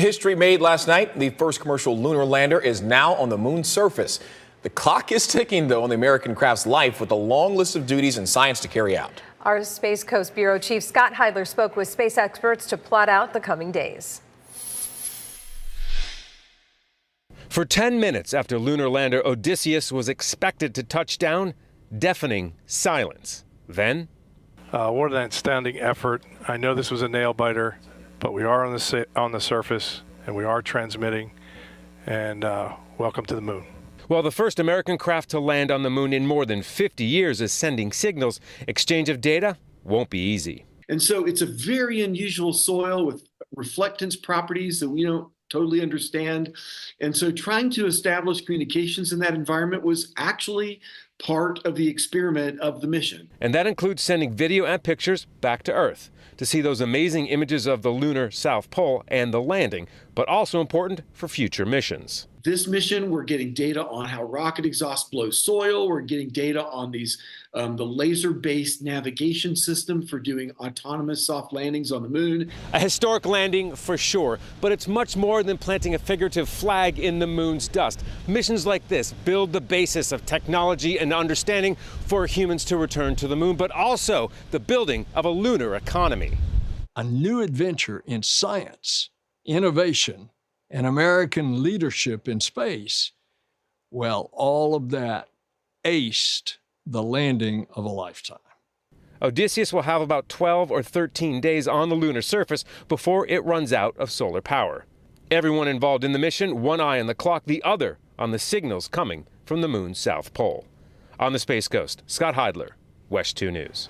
History made last night. The first commercial lunar lander is now on the moon's surface. The clock is ticking, though, on the American craft's life with a long list of duties and science to carry out. Our Space Coast Bureau Chief Scott Heidler spoke with space experts to plot out the coming days. For 10 minutes after lunar lander Odysseus was expected to touch down, deafening silence. Then, Uh, what an outstanding effort. I know this was a nail biter, but we are on the, on the surface and we are transmitting. And uh, welcome to the moon. Well, the first American craft to land on the moon in more than 50 years is sending signals, exchange of data won't be easy. And so it's a very unusual soil with reflectance properties that we don't totally understand. And so trying to establish communications in that environment was actually part of the experiment of the mission. And that includes sending video and pictures back to Earth to see those amazing images of the lunar South Pole and the landing, but also important for future missions. This mission, we're getting data on how rocket exhaust blows soil. We're getting data on these um, the laser-based navigation system for doing autonomous soft landings on the moon. A historic landing for sure, but it's much more than planting a figurative flag in the moon's dust. Missions like this build the basis of technology and understanding for humans to return to the moon, but also the building of a lunar economy. a new adventure in science, innovation, and American leadership in space. Well, all of that aced the landing of a lifetime. Odysseus will have about 12 or 13 days on the lunar surface before it runs out of solar power. Everyone involved in the mission, one eye on the clock, the other on the signals coming from the moon's south pole. On the Space Coast, Scott Heidler, WESH 2 News.